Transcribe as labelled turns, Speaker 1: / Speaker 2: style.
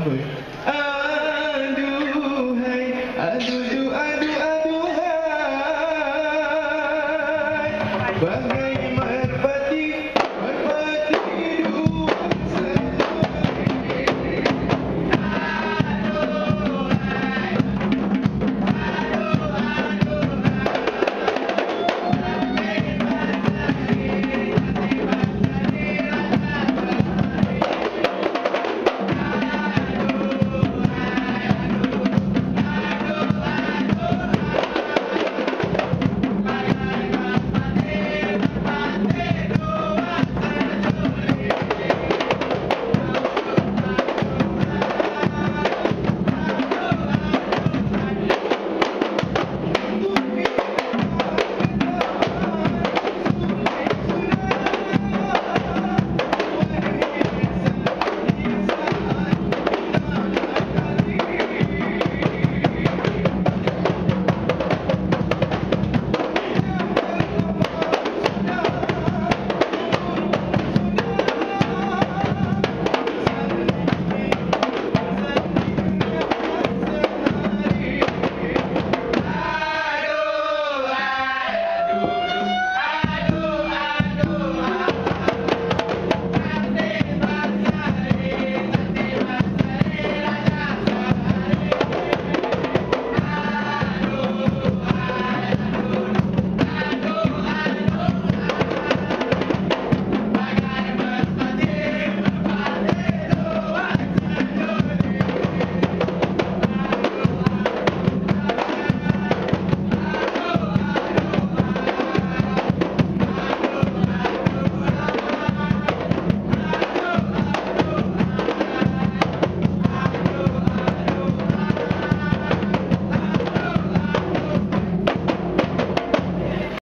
Speaker 1: Hallelujah. Bye.